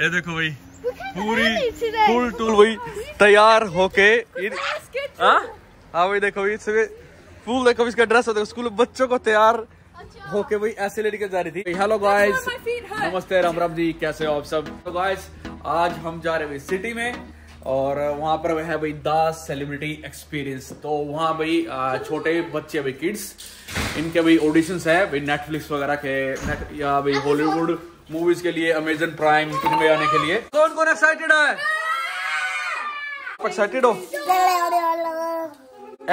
ये देखो भाई पूरी फुल टूल भाई तैयार होके हाँ? हाँ भाई देखो भाई सुबह फुल देखो इसका ड्रेस होता है स्कूल बच्चों को तैयार होके भाई ऐसे लेके जा रही थी। हेलो गाइस नमस्ते राम राम जी कैसे हो आप सब? तो गाइस आज हम जा रहे हैं भाई सिटी में और वहाँ पर है भाई दास सेलिब्रिटी एक्सपीरियंस तो वहाँ भाई छोटे बच्चे भाई किड्स इनके भाई ऑडिशंस है भाई नेटफ्लिक्स वगैरह के नेट या भाई हॉलीवुड मूवीज़ के लिए अमेजन प्राइम इनमें आने के लिए। कौन कौन एक्साइटेड है। एक्साइटेड हो?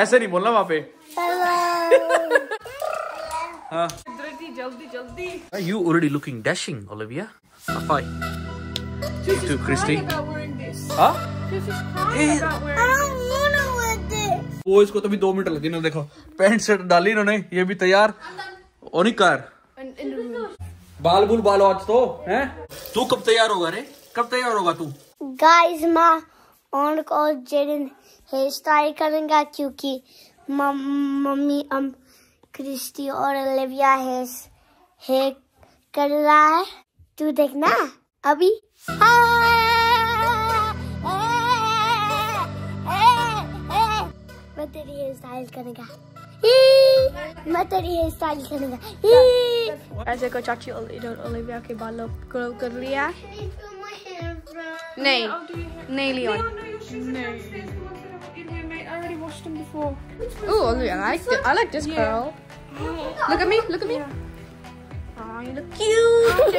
ऐसे नहीं बोलना वहाँ पे। जल्दी जल्दी already looking dashing, Olivia. Hi. To Christy. हाँ? वो इसको तो भी दो मिनट लगे ना देखो। पैंट शर्ट डाली इन्होंने ये भी तैयार। ओनिकार बाल बुल बालो आज तो हैं? तू कब तैयार होगा रे? कब तैयार होगा तू? गाइस मैं ऑन को जेडन हेयर स्टाइल करूँगा क्योंकि मम्मी हम क्रिस्टी और ओलिविया हेयर हेयर कर रहा है। तू देखना अभी। मैं तेरी हेयर स्टाइल करूँगा मैं तेरी हेयर स्टाइल करूँगा। ऐसे को चाची इधर ओलिविया के बालों कर्ल कर लिया नहीं नहीं Leon Oh, Olivia, I like it. I like this curl. Look at me, look at me. Oh, you look cute.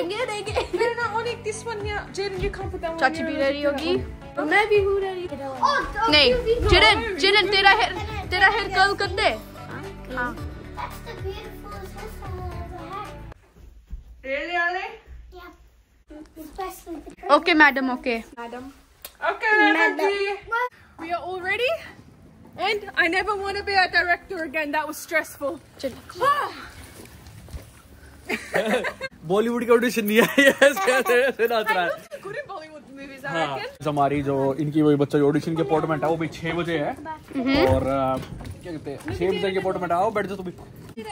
No, no, only this one here. Jaden, you can't put that one चाची here. भी ready होगी मैं भी हूँ ready नहीं जिरन जिरन तेरा hair तेरा hair curl कर दे हाँ Really, Ali? Okay madam okay Okay, Andy. We are all ready? And I never want to be a director again. That was stressful. Bollywood की ऑडिशन नहीं आई है ऐसे ऐसे नाच रहा है Good in Bollywood movies, I हाँ reckon. हमारी जो इनकी वही बच्चों की ऑडिशन की अपॉइंटमेंट है वो भी छह बजे है और अ, क्या कहते हैं छह बजे की अपॉइंटमेंट आओ बैठ जाओ तुम भी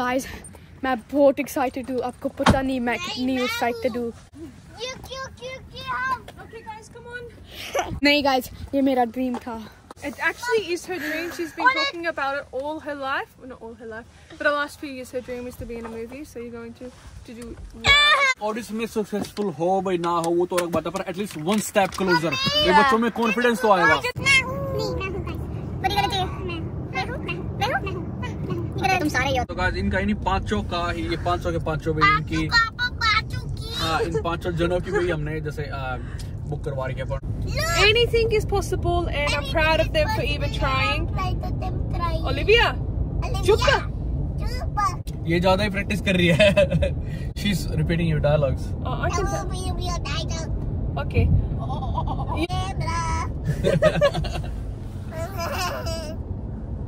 गाइस मैं बहुत एक्साइटेड हूँ आपको पता नहीं मैं कितनी एक्साइटेड हूँ. नहीं गाइस ये मेरा ड्रीम था It actually is her dream. She's been talking about it all her life. Well, not all her life, but the last few years her dream is to be in a movie. So you're going to to do. Audition में successful हो भाई ना हो वो तो अलग बात है पर एटलीस्ट वन स्टेप क्लोजर ये बच्चों में कॉन्फिडेंस तो आएगा तुम तो गाइस इनका इन्हीं पाँचों का ही ये पाँचों के पाँचों भाई इनकी हाँ इन पाँचों जनों की भाई हमने जैसे बुक करवा रही है Anything is possible, and I'm proud of them for even trying. Olivia, chupa. ये ज़्यादा ही प्रैक्टिस कर रही है she is repeating your dialogues Oh. Okay.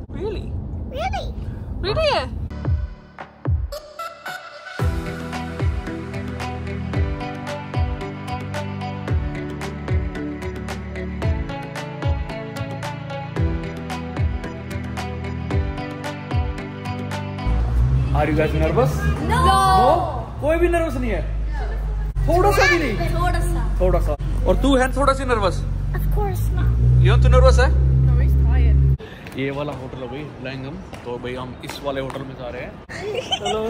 Really? Really? Really? Are you guys nervous कोई भी नर्वस नहीं है। थोड़ा सा भी नहीं। थोड़ा सा। थोड़ा सा। और तू है थोड़ा सी नर्वस यू तू नर्वस है? ये वाला होटल है भाई तो भाई हम इस वाले होटल में जा रहे हैं। Hello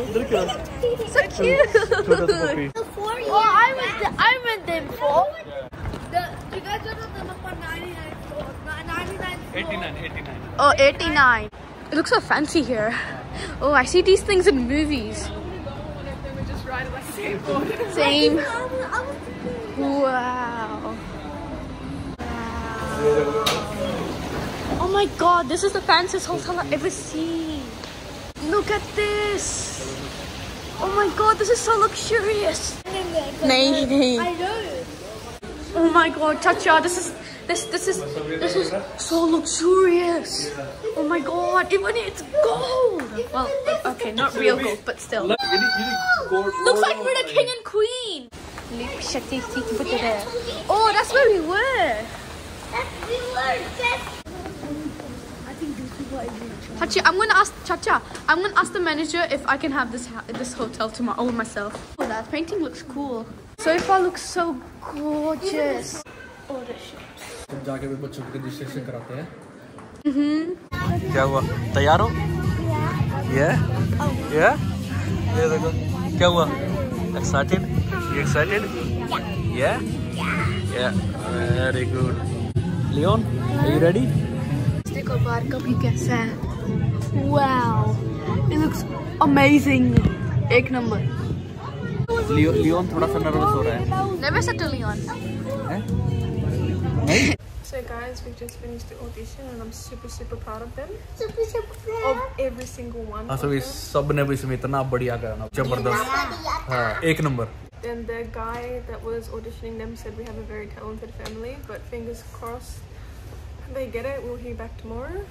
so so oh I see these things in movies One of them would just ride it like a skateboard. same I was, I was thinking, wow Oh my god, this is the fanciest hotel I've ever seen. Look at this. Oh my god, this is so luxurious. Nahi, nahi. I know. Oh my god, Chacha, this is this this is this is so luxurious. Oh my god, even it's gold. Well, okay, not real gold, but still. Looks like we're the king and queen. Oh, that's where we were. That's we were just. Chacha, I'm gonna ask Chacha. I'm gonna ask the manager if I can have this ha- this hotel to my over myself. Oh, that painting looks cool. Sofa looks so gorgeous. Oh, the shit. तुम जाके भी बच्चों की registration कराते हैं। क्या हुआ? तैयार हो? ये ये ये देखो। क्या हुआ? एक्साइटेड एक्साइटेड ये ये very good Leon are you ready देखो बाहर का भी कैसा है। वाओ इट लुक्स अमेजिंग एक नंबर। लियोन थोड़ा सा नर्वस हो रहा है। नेवर सेट टू लियोन नहीं? So guys, we just finished the audition and I'm super super proud of them. Super, super proud. Of every single one. हाँ सब इस सब ने भी इसमें इतना बढ़िया गाया ना जबरदस्त हाँ एक number And the guy that was auditioning them said we have a very talented family, but fingers crossed they get it. We'll hear back tomorrow.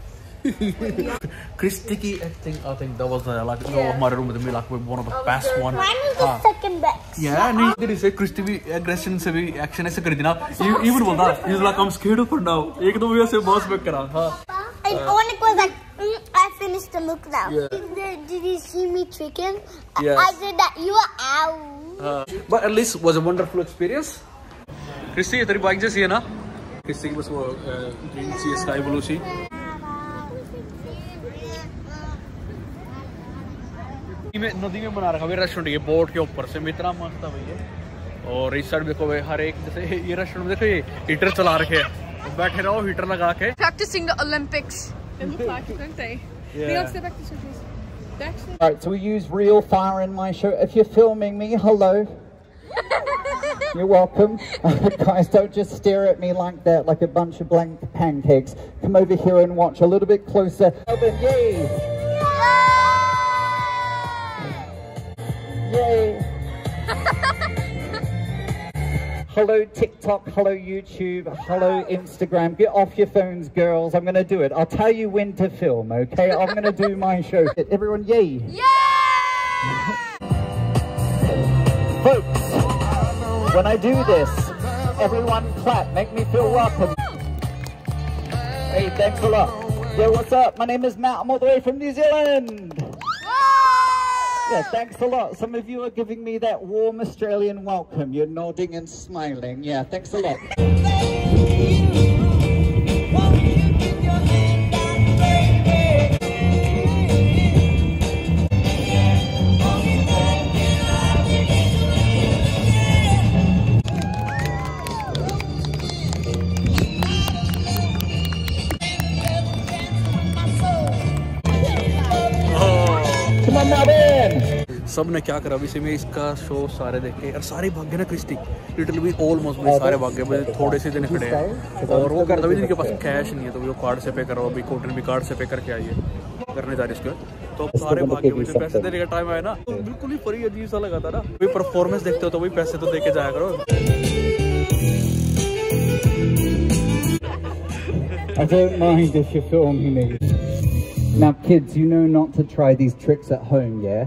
Christy की acting I think that was like वो हमारे room में like one of the best one Mine is the हाँ second best. या नहीं तेरी से Christie भी एग्रेशन से भी एक्शन ऐसे कर दी ना इवन बोलता is like I am scared of now एकदम वैसे बॉस बैक करा हाँ And Onik was like, mm, I finished the look now. Yeah. Did, did you see me tricking? I- Yes. I did that. You were out. But at least was a wonderful experience Christy तेरी bike जैसी है ना Christy की बस वो green सी sky blue सी नदी में नदी में बना रखा है रेस्टोरेंट ये बोट के ऊपर से इतना मस्त है भैया और इस साइड देखो भाई हर एक जैसे ये रेस्टोरेंट में देखो ये हीटर चला रखे हैं बैठे रहो हीटर लगा के practicing the Olympics They look like it, don't they? Yeah. Leon, step back to switches. They actually Alright, so we use real fire in my show. If you're filming me, hello. You're welcome. Guys, don't just stare at me like that, like a bunch of blank pancakes. Come over here and watch a little bit closer. Melbourne, yay! Yay! hello TikTok, hello YouTube, hello Instagram. Get off your phones, girls. I'm going to do it. I'll tell you when to film, okay? I'm going to do my show. Everyone, yay! Yeah! Folks, when I do this, everyone clap, make me feel welcome. Hey, thanks a lot. Yo, what's up? My name is Matt. I'm all the way from New Zealand. Yeah, thanks a lot. Some of you are giving me that warm Australian welcome. You're nodding and smiling. Yeah, thanks a lot. सबने क्या करा? अभी मैं इसका show सारे देखे। और सारे भाग गए ना क्रिस्टी लिटिल भी ऑलमोस्ट भी सारे भाग गए थोड़े से दिन खड़े हैं। और वो कहता भी जिनके पास कैश नहीं है। तो वो कार्ड से पे करो अभी कोटन भी कार्ड से पे करके आइए करने जा रही इसको। तो अब सारे भाग गए मुझे पैसे देने का टाइम आया ना। तो बिल्कुल ही फ्री अजीब सा लगा था ना। कोई परफॉर्मेंस देखते हो तो वही पैसे तो दे के जाया करो। I don't mind if you're filming me. Now, kids, you know not to try these tricks at home, yeah?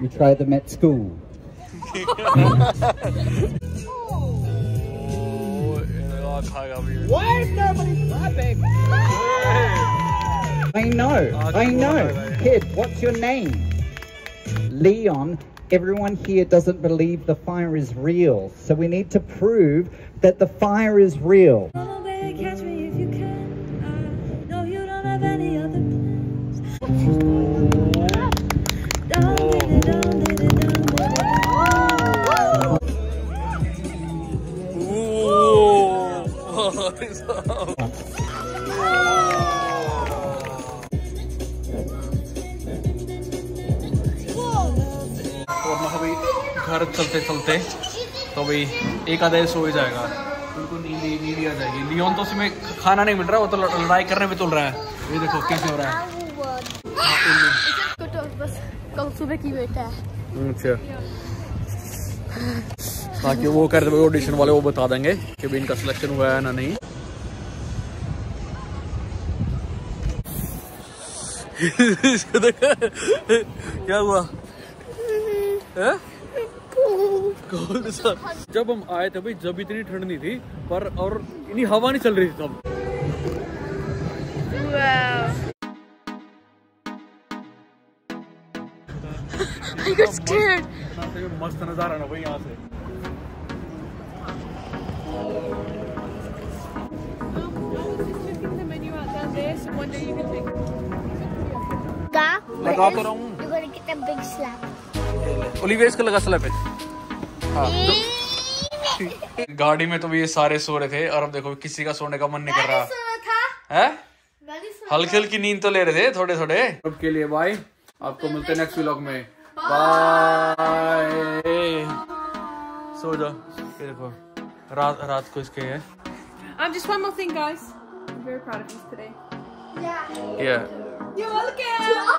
You try them at school. Why is nobody clapping? I know, I know. Kid, what's your name? Leon. Everyone here doesn't believe the fire is real, so we need to prove that the fire is real. और मैं अभी घर चलते चलते तो अभी एक आधा सो ही जाएगा। बिल्कुल नींद नींद आ जाएगी। लियोन तो उसमें खाना नहीं मिल रहा वो तो लड़ाई करने में तुल रहा है। ये देखो कैसे हो रहा है। तो बस कल सुबह की बेटा है अच्छा। ताकि वो कर ऑडिशन वाले वो बता देंगे कि भी इनका सिलेक्शन हुआ है ना नहीं। क्या हुआ कौन सा जब हम आए थे भाई जब इतनी ठंड नहीं थी पर और इतनी हवा नहीं चल रही थी तब I got scared. मस्त नज़ारा ना भाई यहाँ से um, One day you can pick. लगा तो रहा हूँ. ओलिविया इसको लगा स्लैप हाँ गाड़ी में तो ये सारे सो रहे थे और अब देखो किसी का सोने का मन नहीं कर रहा है हल्की हल्की नींद तो ले रहे थे थोड़े थोड़े अब के लिए बाय आपको मिलते हैं नेक्स्ट व्लॉग में. बाय सो जाओ। ये देखो रात रात को इसके है। Um, just one more thing, guys. I'm very proud of you today. या You're welcome.